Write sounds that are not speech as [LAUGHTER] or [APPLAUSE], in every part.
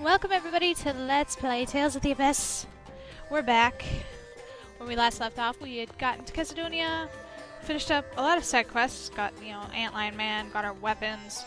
Welcome everybody to Let's Play Tales of the Abyss. We're back. When we last left off, we had gotten to Chesedonia, finished up a lot of side quests, got, you know, Antlion Man, got our weapons,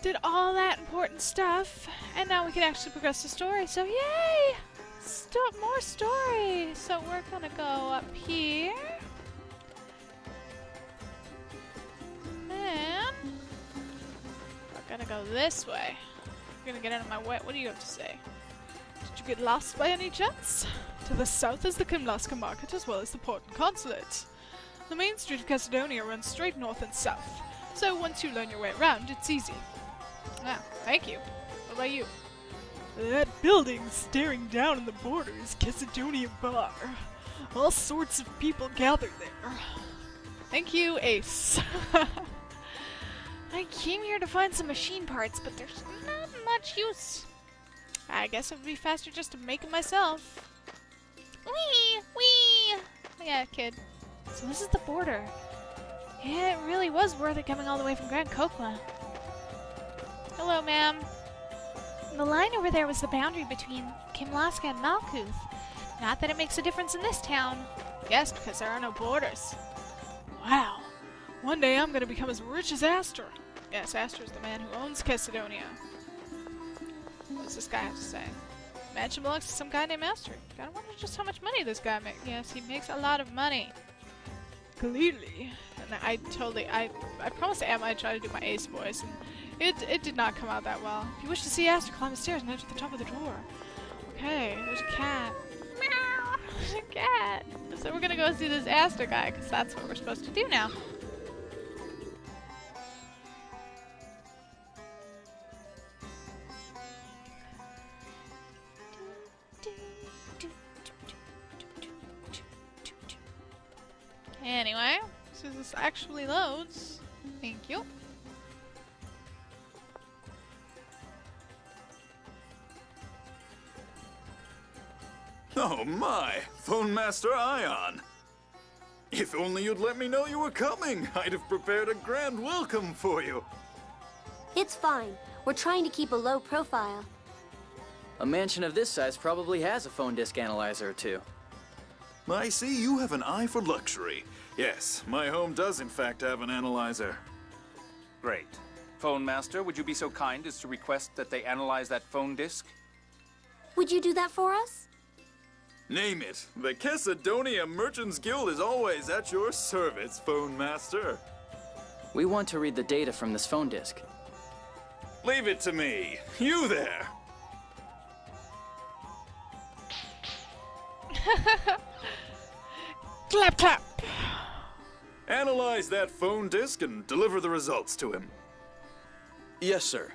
did all that important stuff, and now we can actually progress the story, so yay! Stop more story! So we're gonna go up here. And we're gonna go this way. You're gonna get out of my way. What do you have to say? Did you get lost by any chance? To the south is the Kimlasca market as well as the port and consulate. The main street of Chesedonia runs straight north and south, so once you learn your way around, it's easy. Ah, thank you. What about you? That building staring down on the border is Chesedonia Bar. All sorts of people gather there. Thank you, Ace. [LAUGHS] I came here to find some machine parts, but there's not much use. I guess it would be faster just to make it myself. Wee! Wee! Yeah, kid. So this is the border. Yeah, it really was worth it coming all the way from Grand Kokuma. Hello, ma'am. The line over there was the boundary between Kimlasca and Malkuth. Not that it makes a difference in this town. Yes, because there are no borders. Wow. One day I'm gonna become as rich as Astor. Yes, Astor is the man who owns Chesedonia. Does this guy have to say? Mansion belongs to some guy named Astor. Gotta wonder just how much money this guy makes. Yes, he makes a lot of money. Clearly. And I totally, I, I promised Am I'd try to do my ace voice, and it, it did not come out that well. If you wish to see Astor, climb the stairs and enter the top of the door. Okay, there's a cat. Meow! [LAUGHS] There's a cat! So we're gonna go see this Astor guy, because that's what we're supposed to do now. Thank you. Oh my, Fon Master Ion. If only you'd let me know you were coming, I'd have prepared a grand welcome for you. It's fine. We're trying to keep a low profile. A mansion of this size probably has a fon disc analyzer or two. I see you have an eye for luxury. Yes, my home does in fact have an analyzer. Great. Fon Master, would you be so kind as to request that they analyze that fon disc? Would you do that for us? Name it. The Chesedonia Merchants Guild is always at your service, Fon Master. We want to read the data from this fon disc. Leave it to me. You there. [LAUGHS] Clap clap! Analyze that fon disc and deliver the results to him. Yes, sir.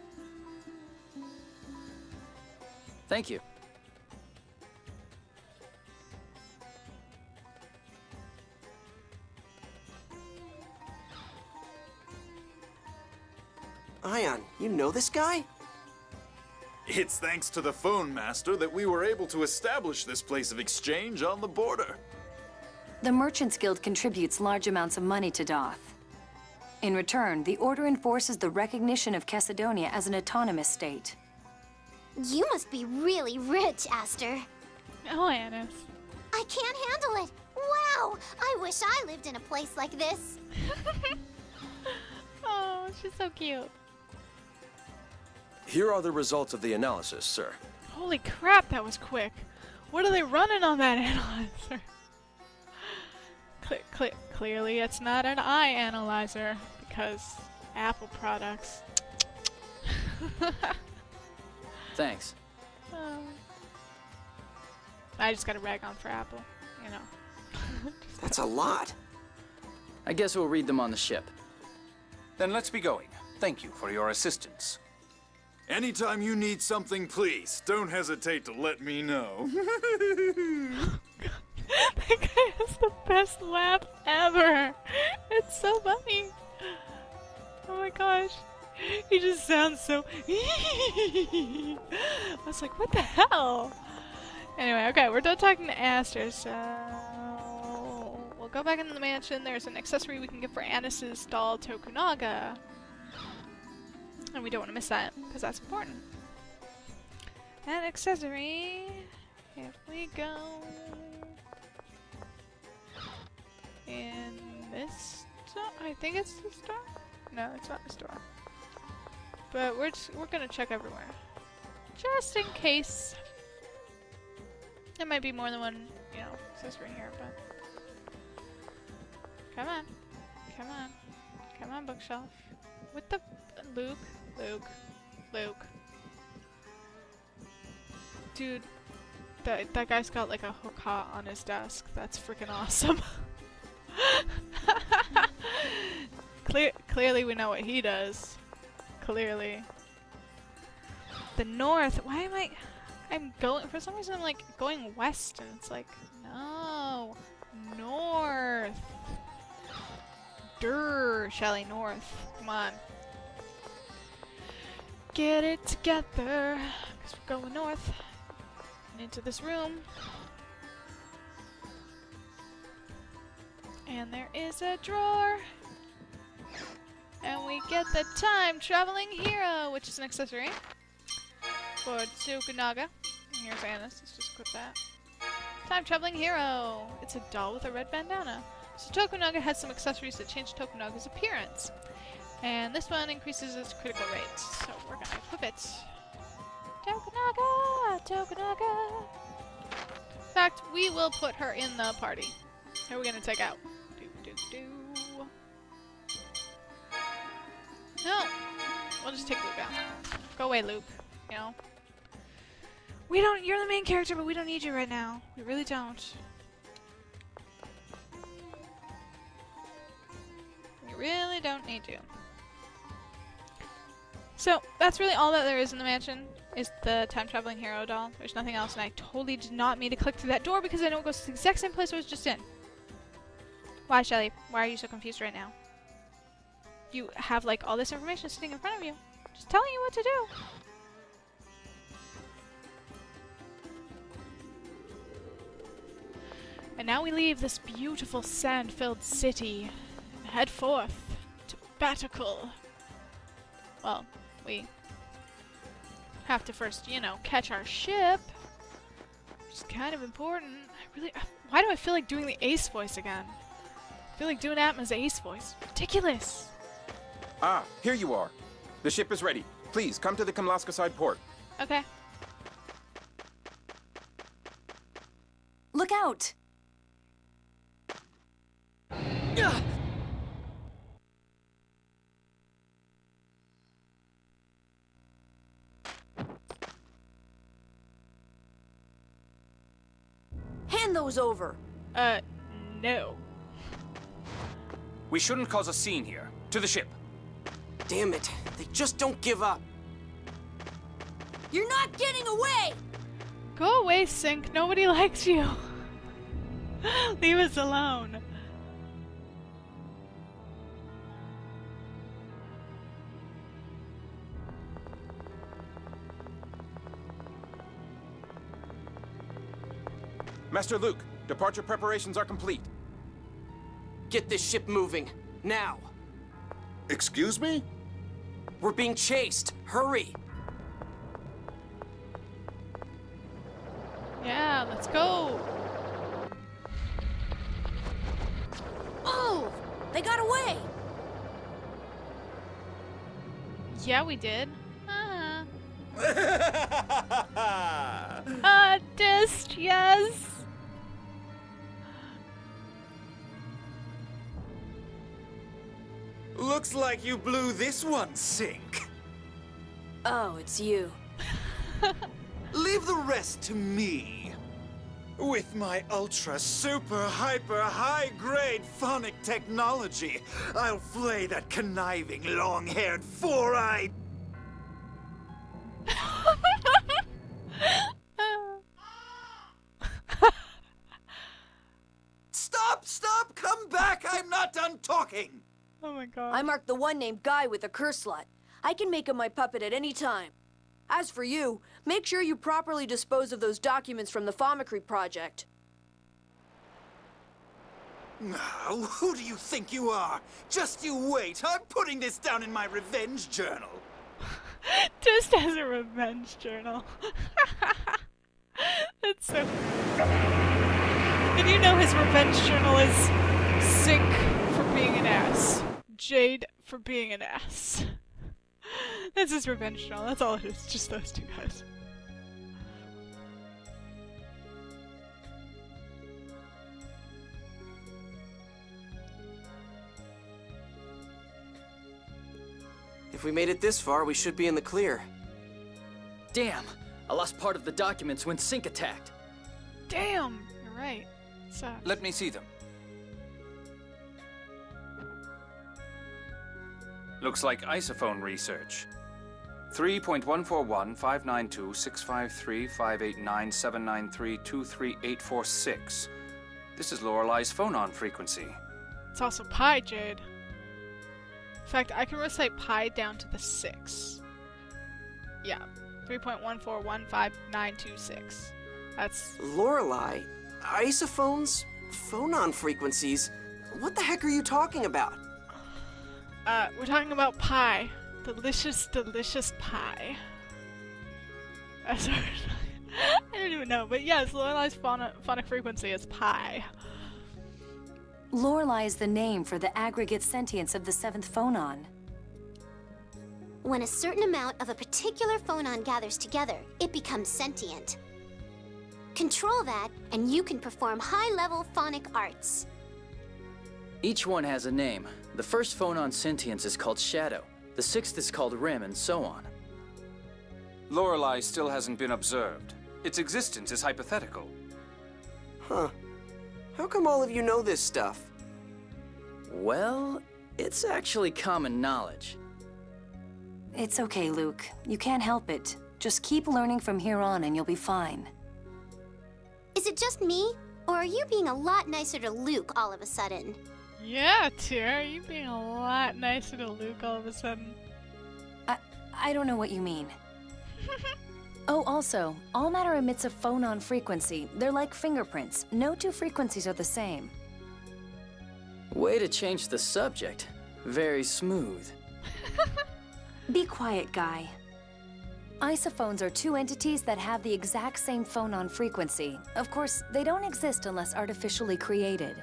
Thank you. Ion, you know this guy? It's thanks to the Fon Master that we were able to establish this place of exchange on the border. The Merchants Guild contributes large amounts of money to Daath. In return, the Order enforces the recognition of Chesedonia as an autonomous state. You must be really rich, Astor. Oh, Anise. I can't handle it. Wow! I wish I lived in a place like this. [LAUGHS] Oh, she's so cute. Here are the results of the analysis, sir. Holy crap, that was quick. What are they running on that [LAUGHS] analyzer? Cle cle clearly, it's not an eye analyzer because Apple products. [LAUGHS] Thanks. Um, I just got to rag on for Apple, you know. [LAUGHS] That's a lot. I guess we'll read them on the ship. Then let's be going. Thank you for your assistance. Anytime you need something, please, don't hesitate to let me know. [LAUGHS] [LAUGHS] that guy has the best laugh ever. It's so funny. Oh my gosh. He just sounds so. [LAUGHS] I was like, what the hell? Anyway, okay, we're done talking to Astor, so. We'll go back into the mansion. There's an accessory we can get for Anise's doll Tokunaga. And we don't want to miss that, because that's important. An accessory. If we go in this I think it's the store. No, it's not the store. But we're just, we're gonna check everywhere, just in case. There might be more than one, you know, accessory here, but come on, come on, come on, bookshelf. What the Luke, Luke, Luke. Dude, that that guy's got like a hookah on his desk. That's freaking awesome. [LAUGHS] Clear, clearly, we know what he does. Clearly. The north. Why am I? I'm going for some reason. I'm like going west, and it's like no, north. Durr, Shelly, north. Come on. Get it together, cause we're going north and into this room. And there is a drawer. And we get the time traveling hero, which is an accessory for Tokunaga. Here's Anise, let's just equip that. Time traveling hero. It's a doll with a red bandana. So Tokunaga has some accessories that change Tokunaga's appearance. And this one increases its critical rate. So we're gonna equip it. Tokunaga! Tokunaga! In fact, we will put her in the party. Who are we gonna take out? Do. No! We'll just take Luke out. Go away, Luke. You know? We don't- you're the main character, but we don't need you right now. We really don't. We really don't need you. So, that's really all that there is in the mansion, is the time-traveling hero doll. There's nothing else, and I totally did not mean to click through that door because I know it goes to the exact same place I was just in. Why, Shelly? Why are you so confused right now? You have, like, all this information sitting in front of you. Just telling you what to do. And now we leave this beautiful sand-filled city and head forth to Baticul. Well, we have to first, you know, catch our ship. Which is kind of important. I really. Why do I feel like doing the ace voice again? I feel like doing Atma's ace voice. Ridiculous. Ah, here you are. The ship is ready. Please come to the Kimlasca side port. Okay. Look out! Hand those over. Uh, no. We shouldn't cause a scene here. To the ship. Damn it. They just don't give up. You're not getting away! Go away, Sync. Nobody [LAUGHS] likes you. Leave us alone. Master Luke, departure preparations are complete. Get this ship moving. Now. Excuse me? We're being chased. Hurry. Yeah, let's go. Move! They got away! Yeah, we did. Uh-huh. uh dist, yes. Looks like you blew this one, Sync. Oh, it's you. [LAUGHS] Leave the rest to me. With my ultra super hyper high grade phonic technology, I'll flay that conniving long haired four eyed. [LAUGHS] Stop! Stop! Come back! I'm not done talking! Oh my god. I marked the one named Guy with a curse slot. I can make him my puppet at any time. As for you, make sure you properly dispose of those documents from the fomicry project. Now, who do you think you are? Just you wait. I'm putting this down in my revenge journal. [LAUGHS] Just as a revenge journal. [LAUGHS] That's so. And you know his revenge journal is sick for being an ass, Jade for being an ass. [LAUGHS] That's his revenge journal. That's all it is. Just those two guys. If we made it this far, we should be in the clear. Damn! I lost part of the documents when Sync attacked. Damn, you're right. Sucks. Let me see them. Looks like isofon research. 3.141-592-653-589-793-23846. This is Lorelei's phonon frequency. It's also pi, Jade. In fact, I can recite pi down to the 6. Yeah. 3.1415926. That's. Lorelei, isofons, phonon frequencies. What the heck are you talking about? Uh, we're talking about pie. Delicious, delicious pie. Uh, [LAUGHS] sorry. I don't even know, but yes, Lorelei's phon- phonic frequency is pi. Lorelei is the name for the aggregate sentience of the seventh phonon. When a certain amount of a particular phonon gathers together, it becomes sentient. Control that, and you can perform high-level phonic arts. Each one has a name. The first phonon sentience is called Shadow. The sixth is called Rem, and so on. Lorelei still hasn't been observed. Its existence is hypothetical. Huh. How come all of you know this stuff? Well, it's actually common knowledge. It's okay, Luke. You can't help it. Just keep learning from here on and you'll be fine. Is it just me, or are you being a lot nicer to Luke all of a sudden? Yeah, Tear, you being a lot nicer to Luke all of a sudden. I, I don't know what you mean. [LAUGHS] oh, also, all matter emits a phonon frequency. They're like fingerprints. No two frequencies are the same. Way to change the subject. Very smooth. [LAUGHS] Be quiet, guy. Isofons are two entities that have the exact same phonon frequency. Of course, they don't exist unless artificially created.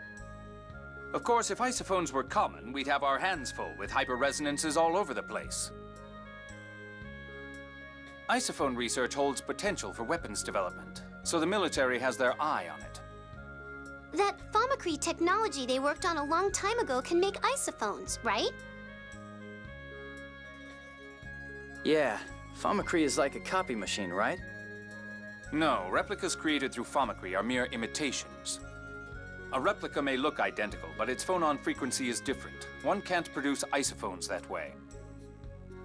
Of course, if isofons were common, we'd have our hands full with hyperresonances all over the place. Isofon research holds potential for weapons development, so the military has their eye on it. That fomicry technology they worked on a long time ago can make isofons, right? Yeah, fomicry is like a copy machine, right? No, replicas created through fomicry are mere imitations. A replica may look identical, but its phonon frequency is different. One can't produce isofons that way.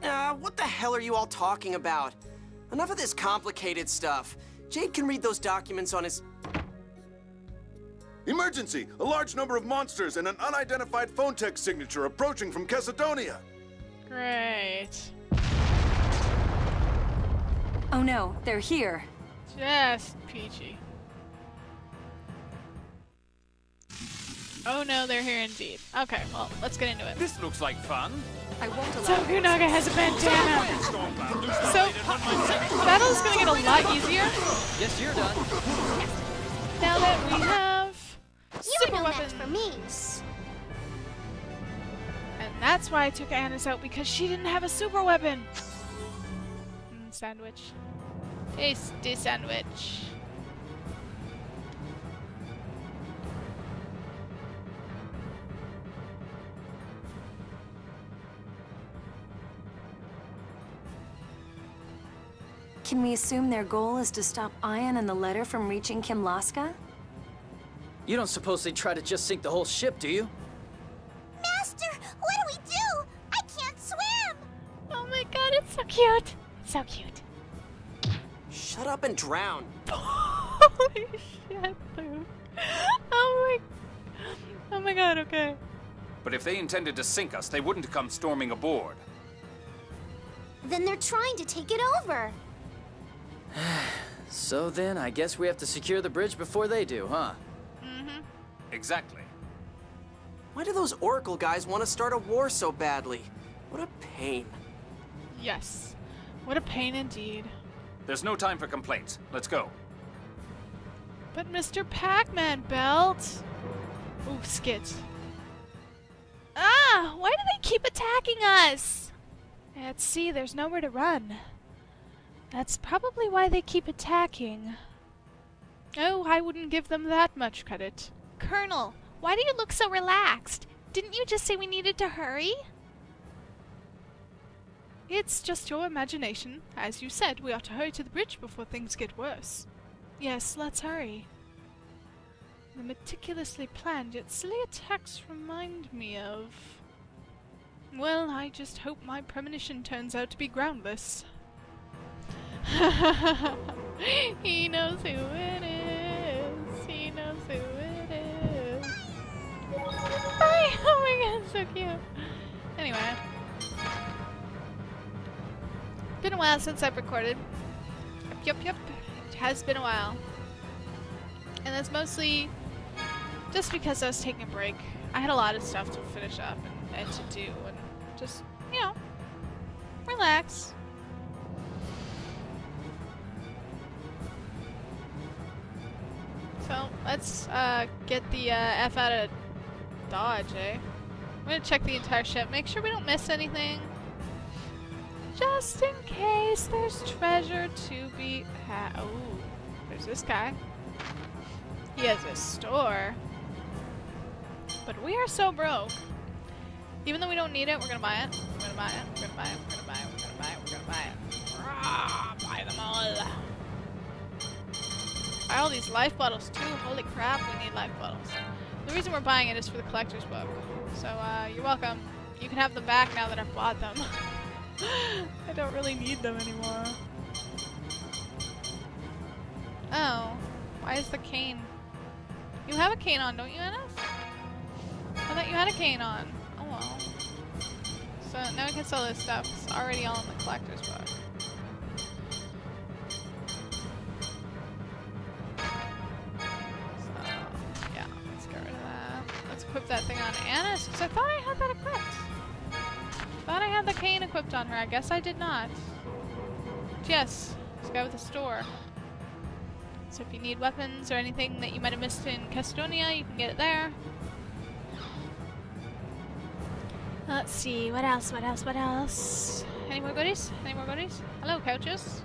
Ah, uh, what the hell are you all talking about? Enough of this complicated stuff. Jade can read those documents on his... Emergency! A large number of monsters and an unidentified fontech signature approaching from Chesedonia. Great. Oh no, they're here. Just peachy. Oh no, they're here indeed. Okay, well, let's get into it. This looks like fun. I won't allow Tokunaga has a bandana. So, battle is gonna get a lot easier. Yes, you're done. Now that we have You super no weapons. for me. And that's why I took Annis out, because she didn't have a super weapon. Mm, sandwich. Tasty sandwich. Can we assume their goal is to stop Ion and the letter from reaching Kimlasca? You don't suppose they try to just sink the whole ship, do you? Master, what do we do? I can't swim! Oh my god, it's so cute. It's so cute. Shut up and drown. [LAUGHS] Holy shit, Luke. Oh my... Oh my god, okay. But if they intended to sink us, they wouldn't come storming aboard. Then they're trying to take it over. So then, I guess we have to secure the bridge before they do, huh? Mm-hmm. Exactly. Why do those Oracle guys want to start a war so badly? What a pain. Yes. What a pain indeed. There's no time for complaints. Let's go. But Mr. Pac-Man belt. Ooh, skit. Ah, why do they keep attacking us? Let's see, there's nowhere to run. That's probably why they keep attacking. Oh, I wouldn't give them that much credit. Colonel, why do you look so relaxed? Didn't you just say we needed to hurry? It's just your imagination. As you said, we ought to hurry to the bridge before things get worse. Yes, let's hurry. The meticulously planned yet silly attacks remind me of... Well, I just hope my premonition turns out to be groundless. [LAUGHS] he knows who it is. He knows who it is. Bye! [LAUGHS] Oh my god, so cute. Anyway. Been a while since I've recorded. Yep, yep, yep. It has been a while. And that's mostly just because I was taking a break. I had a lot of stuff to finish up and, and to do, and just, you know, relax. So, let's uh, get the uh, F out of Dodge, eh? I'm gonna check the entire ship, make sure we don't miss anything. Just in case there's treasure to be had. Oh, there's this guy. He has a store. But we are so broke. Even though we don't need it, we're gonna buy it. We're gonna buy it. We're gonna buy it. All these life bottles too. Holy crap, we need life bottles. The reason we're buying it is for the collector's book. So uh, you're welcome. You can have them back now that I've bought them. [LAUGHS] I don't really need them anymore. Oh, why is the cane? You have a cane on, don't you, Ennis? I thought you had a cane on. Oh well. So now we can sell this stuff. It's already all in the collector's book. Thing because I thought I had that equipped. Thought I had the cane equipped on her. I guess I did not. Yes, this guy with the store. So if you need weapons or anything that you might have missed in Castonia, you can get it there. Let's see, what else, what else, what else? Any more goodies? Any more goodies? Hello, couches.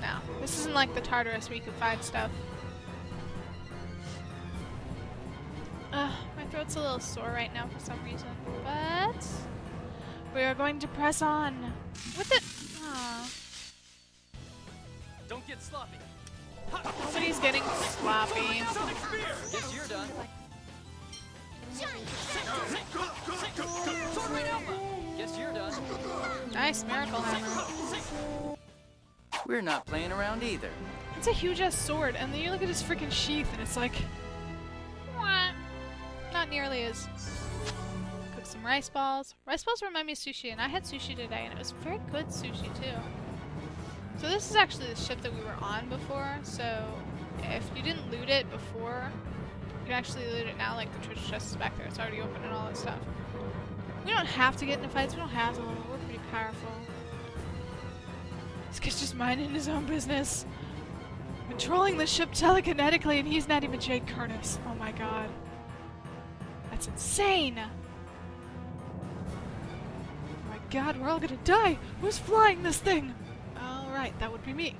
No, this isn't like the Tartarus where you can find stuff. Ugh, my throat's a little sore right now for some reason, but we are going to press on with it. Aw. Don't get sloppy. Somebody's getting sloppy. Guess you're done. Guess you're done. Nice miracle hammer. We're not playing around either. It's a huge ass sword, and then you look at his freaking sheath, and it's like, what? Nearly as. Cook some rice balls. Rice balls remind me of sushi, and I had sushi today, and it was very good sushi too. So this is actually the ship that we were on before. So if you didn't loot it before, you can actually loot it now. Like the treasure chest is back there; it's already open and all that stuff. We don't have to get into fights. We don't have to. We're pretty powerful. This kid's just minding his own business. Controlling the ship telekinetically, and he's not even Jake Curtis. Oh my god. That's insane! Oh my god, we're all gonna die! Who's flying this thing? Alright, that would be me.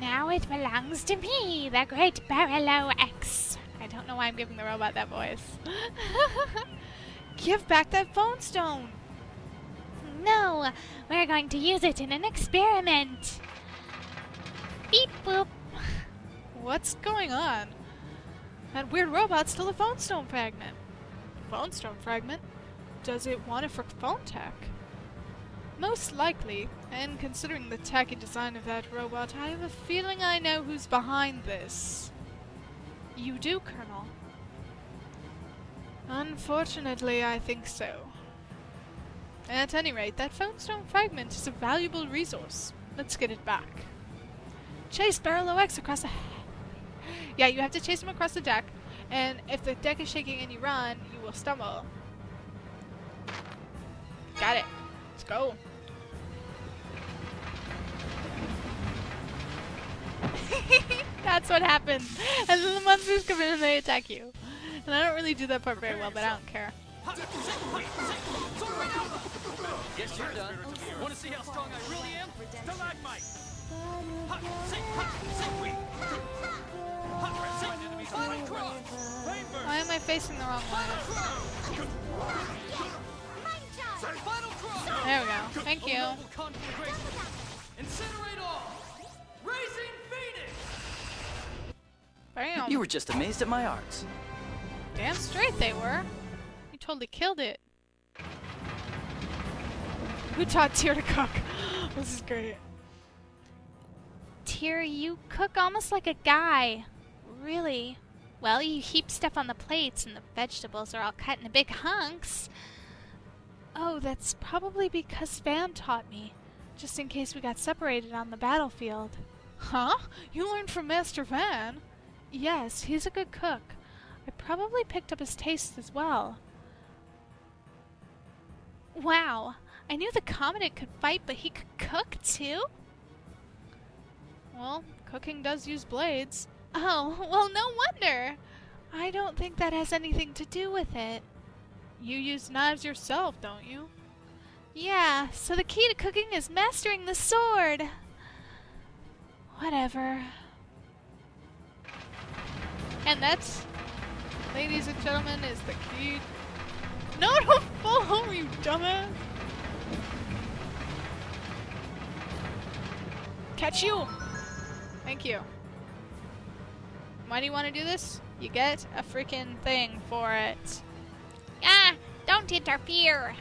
Now it belongs to me, the great Barolo X. I don't know why I'm giving the robot that voice. [LAUGHS] Give back that fonstone! No, we're going to use it in an experiment. Beep boop. What's going on? That weird robot's still a fonstone fragment. Fonstone fragment? Does it want it for fontech? Most likely, and considering the tacky design of that robot, I have a feeling I know who's behind this. You do, Colonel. Unfortunately, I think so. At any rate, that fonstone fragment is a valuable resource. Let's get it back. Chase Barrel X across the... [LAUGHS] yeah, you have to chase him across the deck, And if the deck is shaking and you run, you will stumble. Got it. Let's go. [LAUGHS] That's what happens. And then the monsters come in and they attack you. And I don't really do that part very well, but I don't care. Guess you're done. Want to see how strong I really am? Stalagmite! Why am I facing the wrong way? There we go. Thank you. Incinerate all! Raising Phoenix! Bam. You were just amazed at my arts. Damn straight they were. You totally killed it. Who taught Tear to cook? [GASPS] this is great. Tear, you cook almost like a guy. Really? Well, you heap stuff on the plates and the vegetables are all cut into big hunks. Oh, that's probably because Van taught me. Just in case we got separated on the battlefield. Huh? You learned from Master Van? Yes, he's a good cook. I probably picked up his taste as well. Wow, I knew the Commandant could fight, but he could cook too? Well, cooking does use blades. Oh, well, no wonder. I don't think that has anything to do with it. You use knives yourself, don't you? Yeah, so the key to cooking is mastering the sword. Whatever. And that's, ladies and gentlemen, is the key. No, don't follow me, you dumbass! Catch you! Thank you. Why do you want to do this? You get a freaking thing for it. Ah, don't interfere.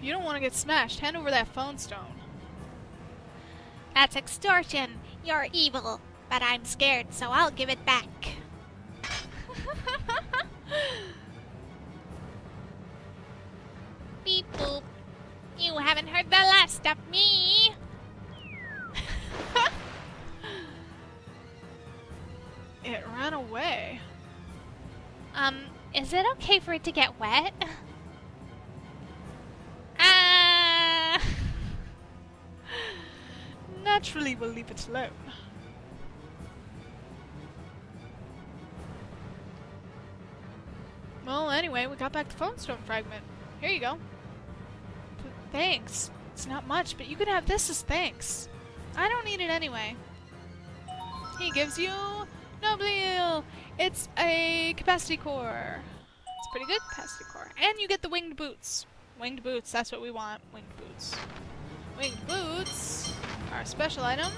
You don't want to get smashed, hand over that fonstone. That's extortion. You're evil. But I'm scared, so I'll give it back. [LAUGHS] Beep boop. You haven't heard the last of me. It ran away. Um, is it okay for it to get wet? Ah! [LAUGHS] Naturally, we'll leave it alone. Well, anyway, we got back the fonstone fragment. Here you go. Th thanks. It's not much, but you can have this as thanks. I don't need it anyway. He gives you Noblil. It's a capacity core. It's pretty good capacity core. And you get the winged boots. Winged boots, that's what we want. Winged boots. Winged boots are a special item.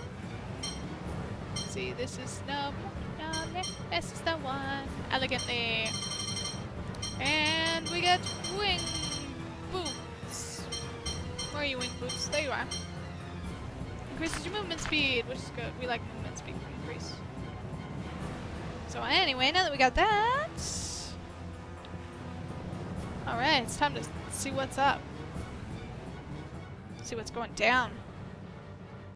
See, this is no, no, this is the one. Elegantly. And we get winged boots. Where are you, winged boots? There you are. Increases your movement speed, which is good. We like movement. So anyway, now that we got that, all right, it's time to see what's up. See what's going down.